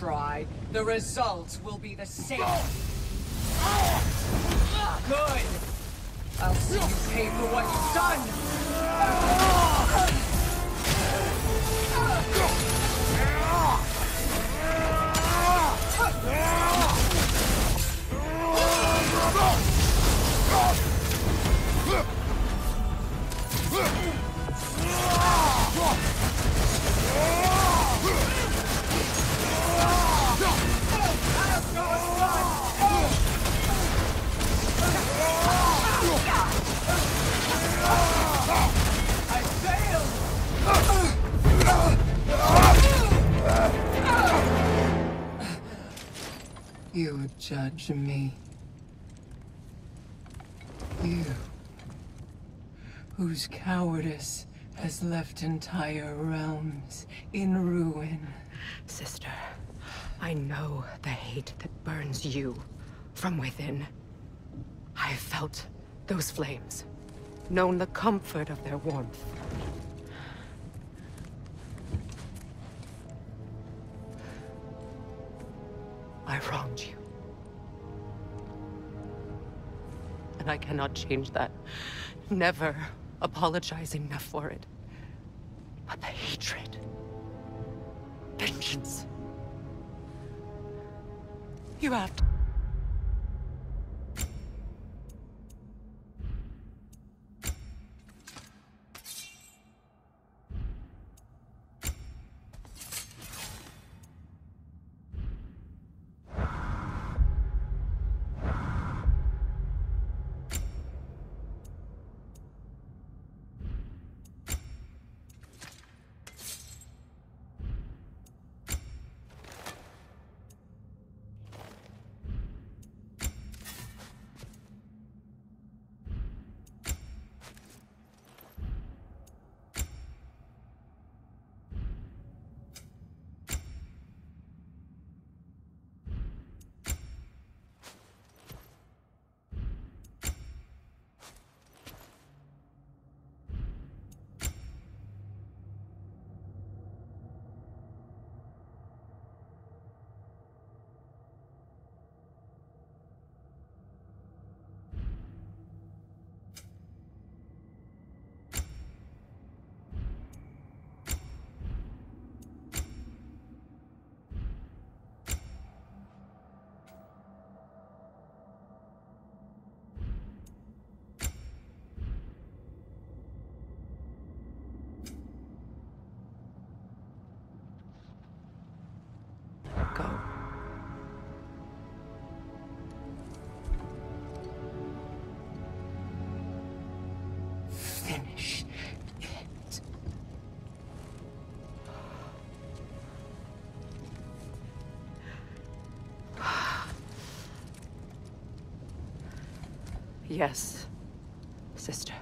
try, the result will be the same. Good! I'll see you pay for what you've done! You judge me. You, whose cowardice has left entire realms in ruin. Sister, I know the hate that burns you from within. I have felt those flames, known the comfort of their warmth. I wronged you. And I cannot change that. Never apologize enough for it. But the hatred, vengeance. You have to. Yes, sister.